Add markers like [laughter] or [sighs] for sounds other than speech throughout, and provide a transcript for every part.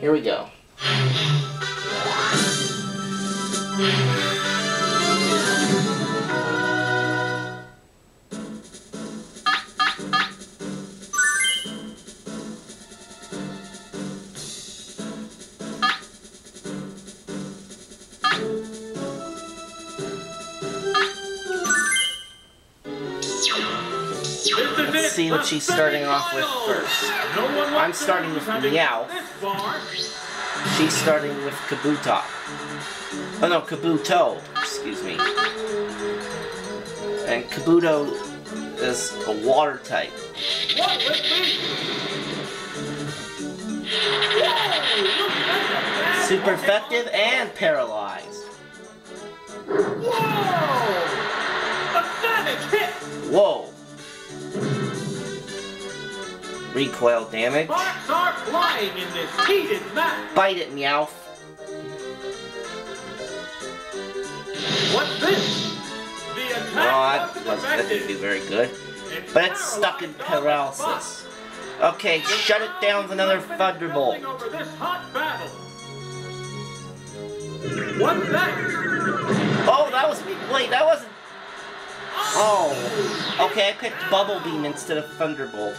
here we go. What she's starting off with first. I'm starting with Meowth. She's starting with Kabuto. Oh no, Kabuto, excuse me. And Kabuto is a water type. Super effective and paralyzed. Whoa! Whoa! Recoil damage. Sparks are flying in this heated match. Bite it, Meowth. What's this? The attack Oh, that, was, that didn't do very good. It's But it's stuck in paralysis. Okay, the shut it down with another Browns have been Thunderbolt. building Over this hot battle. What's that? Oh, that was... Wait, that wasn't... Oh. Okay, I picked Bubble Beam instead of Thunderbolt.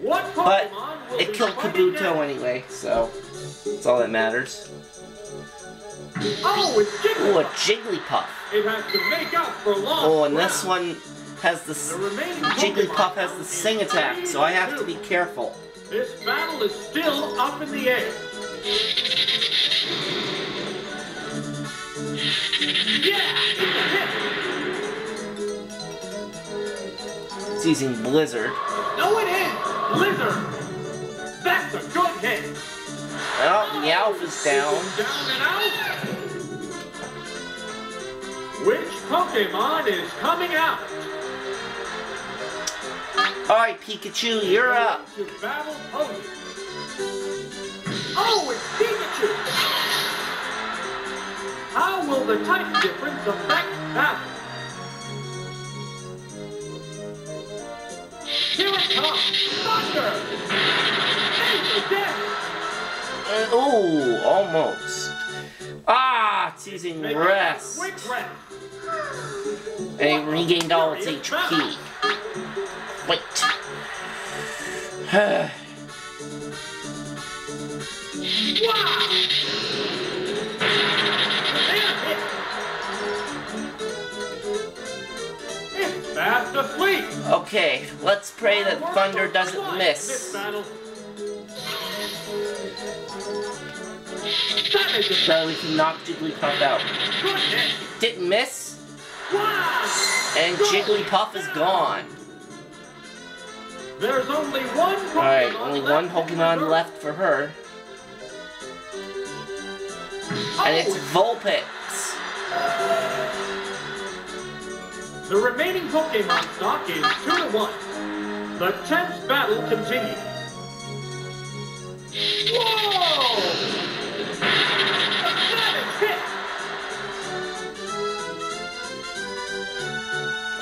What But it killed Kabuto anyway, so... That's all that matters. Oh, it's Ooh, a Jigglypuff. Jigglypuff. It has to make up for lost Oh, and this one has the... The Jigglypuff has the sing attack, so I have to be careful. This battle is still up in the air. Yeah, it's a hit. It's using Blizzard. No, it is Blizzard. That's a good hit. Oh, Meowth is down. Down and out. Which Pokemon is coming out? Alright, Pikachu, you're up. To battle Pony. Oh, it's Pikachu. How will the type difference affect battle? Here it comes. Thunder. It's death. Uh, ooh, almost. Ah, it's using Make rest. And regained all its HP. Wait. [sighs] Wow! It's fast asleep. okay, let's pray that Thunder doesn't miss. battle. That is a So we can knock Jigglypuff out. Didn't miss, and Jigglypuff is gone. There's only one Alright, only one Pokemon left for her, Oh, and it's oh. Vulpix. The remaining Pokemon stock is 2 to 1. The tense battle continues. Whoa! A savage hit!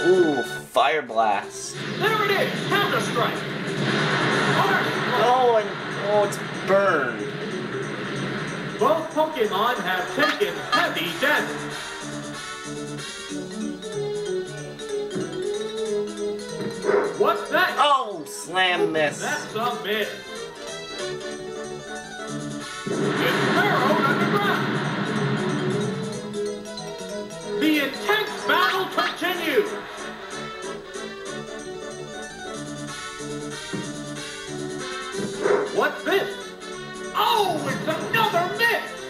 Ooh, Fire Blast. There it is! Counter Strike! Strike. Oh, and oh, it's burned. Both Pokemon have taken heavy damage. That? Oh, slam miss. That's a miss. It's burrowed underground. The intense battle continues. What's this? Oh, it's another miss.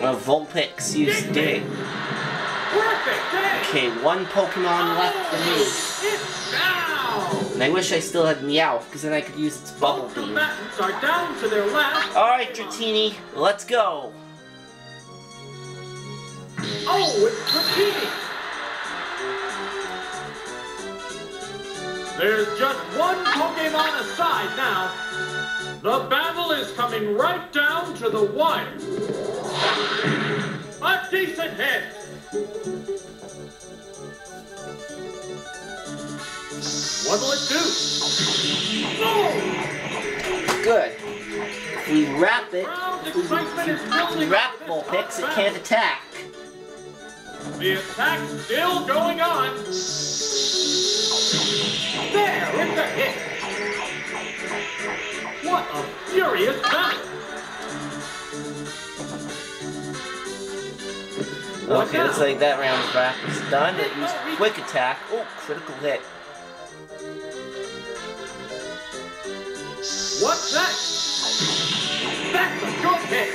Well, Vulpix used Dig. Perfect day. Okay, one Pokemon left for oh, me. And I wish I still had Meowth, because then I could use its Bubble Both Beam. are down to their last. Alright. Dratini, let's go. Oh, it's repeating. There's just one Pokemon aside now. The battle is coming right down to the wire. A decent hit. What'll it do? Good. If we wrap it, if we, wrap Vulpix, it can't attack. The attack still going on. There, it's a hit. What a furious battle. Okay, looks like that round's wrap is done. It used quick attack. Oh, critical hit. What's that? That's a good hit.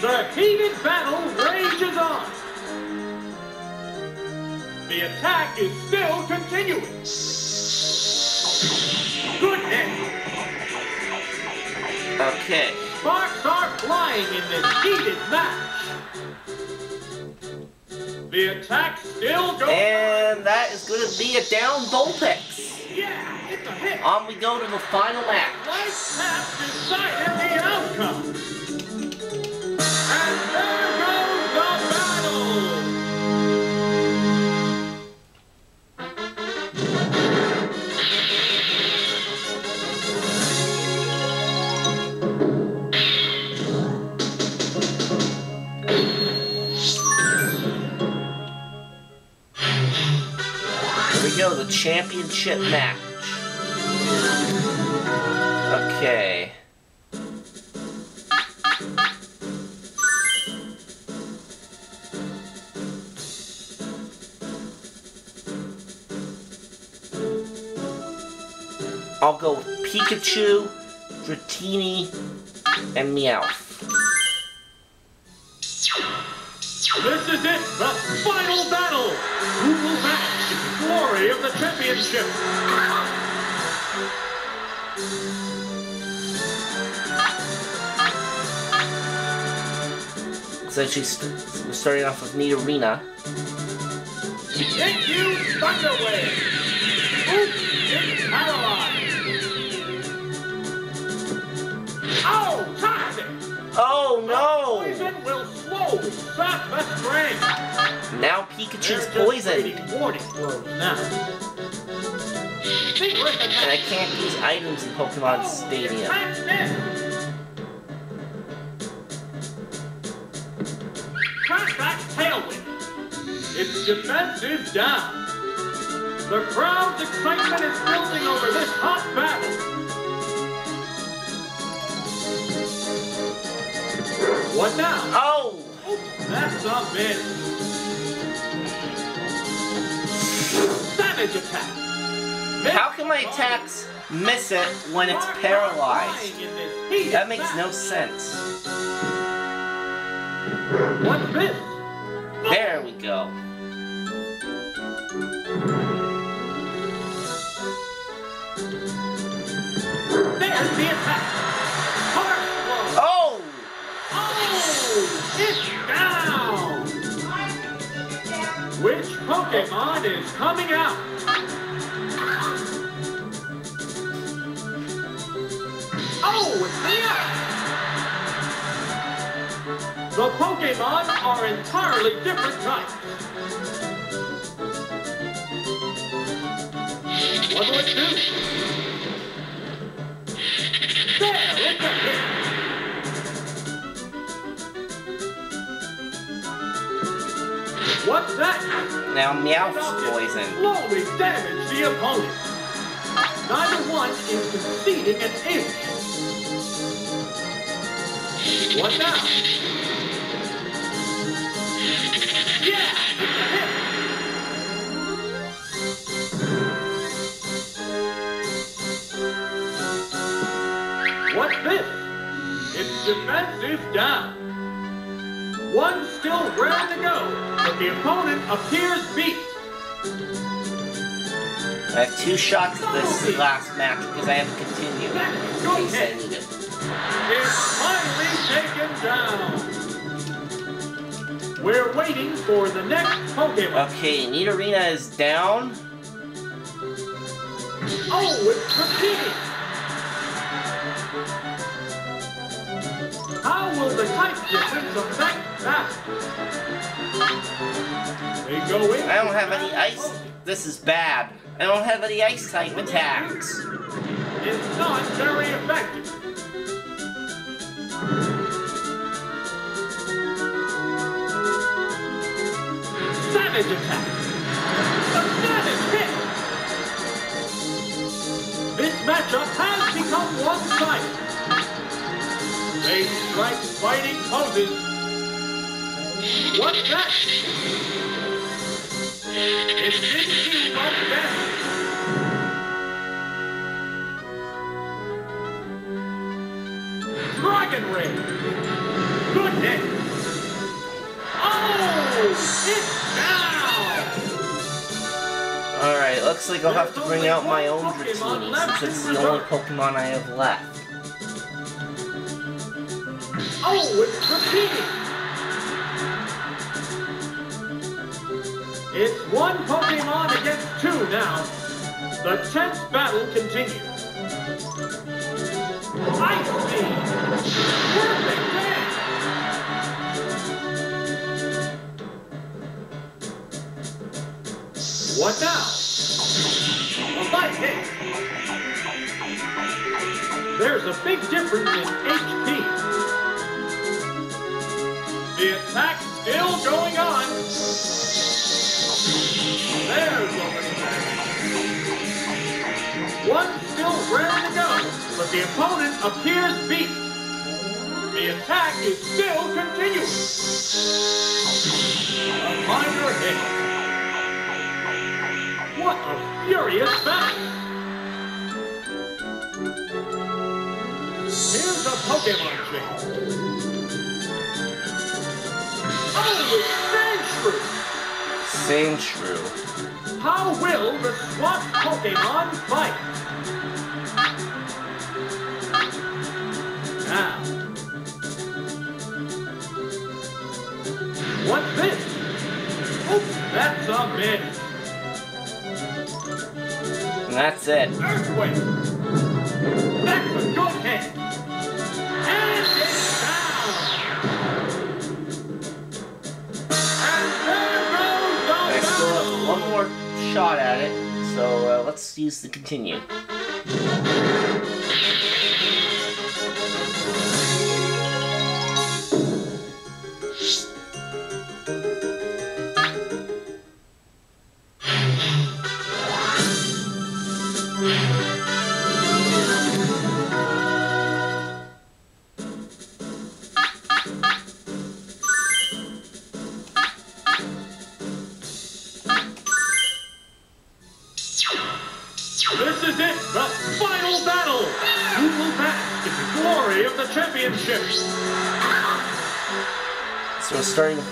The heated battle rages on. The attack is still continuing. Good hit. Okay. Sparks are flying in this heated match. The attack still goes. And that is going to be a down Vulpix. Yeah, On we go to the final act. Life path decided the outcome. And there goes the battle. Here we go, the championship match. Okay. I'll go with Pikachu, Dratini, and Meowth. This is it, the final battle. Who will match the glory of the championship? So she's st we're starting off with Nidorina. Hit you, Thunder Wave. Oop, it's paralyzed. Oh, toxic. Oh no! Poison will slowly sap the strength. Now Pikachu's poisoned. waiting warning now. And. I can't use items in Pokemon Stadium. Defense is down. The crowd's excitement is building over this hot battle. What now? Oh! oh that's a miss. Savage attack. Miss How can my attacks miss it when it's paralyzed? flying in this heated That makes no sense. What's this? There we go. There's the attack. Oh! Oh, it's down. Which Pokemon is coming out? Oh, it's Meowth. The Pokemon are entirely different types. What do it do? Now Meowth's poison. Slowly damage the opponent. Neither one is conceding an inch. What now? Yeah, it's a hit. What's this? Its defense is down. One still round to go, but the opponent appears beat. I have two shots at this last match because I have to continue. That's a In case I need it. It's finally taken down. We're waiting for the next Pokemon. Okay, Nidorina is down. Oh, it's repeating. How will the? They go in. I don't have any ice. This is bad. I don't have any ice type attacks. It's not very effective. Savage attack. A savage hit. This matchup has become one-sided. They strike fighting poses. What's that? It didn't do much damage. Dragon Rage. Good hit. Oh, it's down. Alright, looks like I'll have to bring out my own Dratini since it's the only Pokemon I have left. Oh, it's repeating. It's one Pokemon against two now. The tense battle continues. Ice Beam! Perfect hit! What now? A light hit. There's a big difference in HP. The attack still going on. There's a. One still raring to go, but the opponent appears beat. The attack is still continuing. A minor hit. What a furious battle! Here's a Pokemon. Oh, true. How will the swap Pokemon fight? Now. What's this? Oops, that's a miss. And that's it. Earthquake. That's a good so uh, let's use the continue.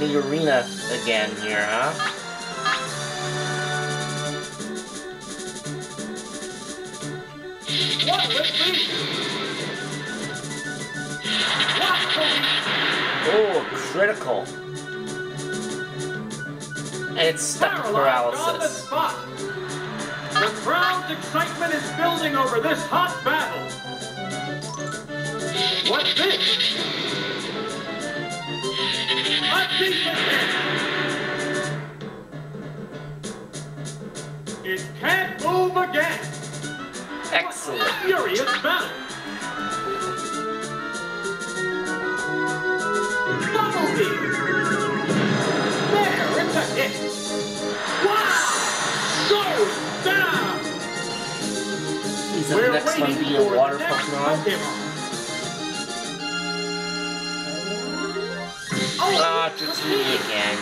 The arena again here, huh? What will it? What Oh, critical. And it's on the paralysis. The crowd's excitement is building over this hot battle. What's this? A decent hit. It can't move again. Excellent. Furious battle. Bubble Beam. There, it's a hit. Wow! Goes down. Is that We're the uh, next one waiting be a water the Pokemon? Oh, Ah, it's Dratini again.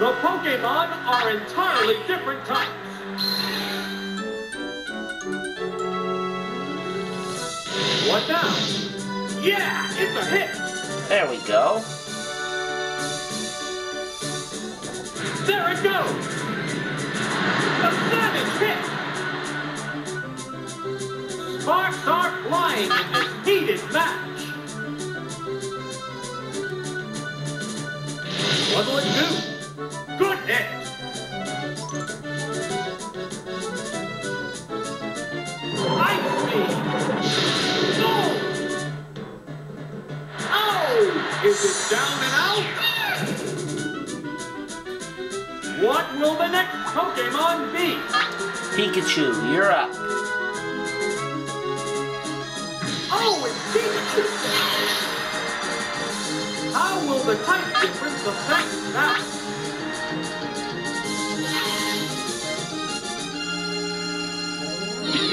The Pokemon are entirely different types. What now? Yeah, it's a hit. There we go. There it goes. A savage hit. Sparks are flying in this heated match. What'll it do? Good hit. Ice beam. No. Oh, is it down and out? What will the next Pokemon be? Pikachu, you're up. The type difference affects that.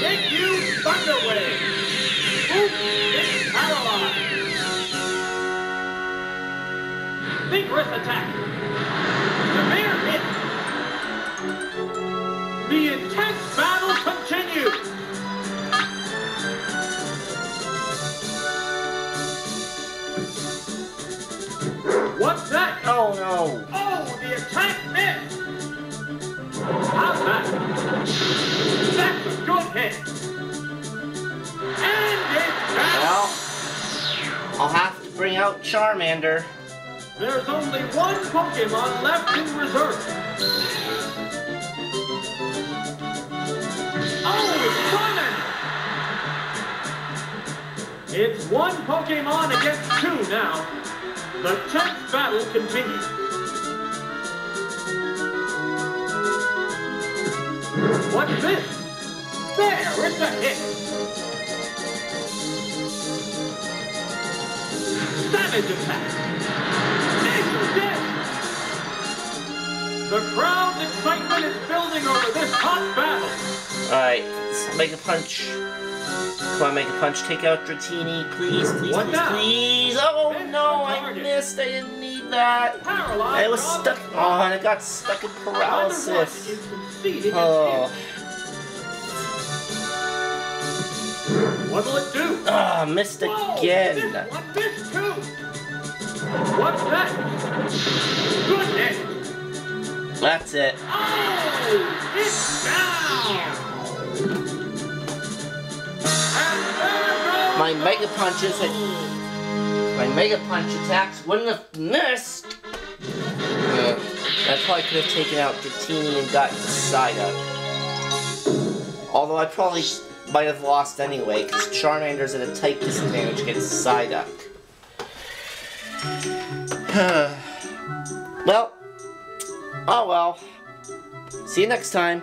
Get you Thunder Wave! Boop is paralyzed! Vigorous attack! Well, I'll have to bring out Charmander. There's only one Pokemon left in reserve. Oh, it's running! It's one Pokemon against two now. The tenth battle continues. What's this? There, it's a hit. Savage attack. Major death. The crowd's excitement is building over this hot battle. Alright, Mega Punch. Come on, Mega Punch. Take out Dratini, please, please, What please, now? please. Oh no, I missed. I didn't that. Paralyzed. I was on stuck. the Oh, spot. and I got stuck in paralysis. Oh. What'll it do? ah, missed Whoa, again. This one missed too. What's that? Good hit. That's it. Oh, it's down. My Mega Punches, my Mega Punch attacks wouldn't have missed. Uh, I probably could have taken out Dratini and gotten Psyduck. Although I probably might have lost anyway, because Charmander's at a type disadvantage against Psyduck. [sighs] well, oh well. See you next time.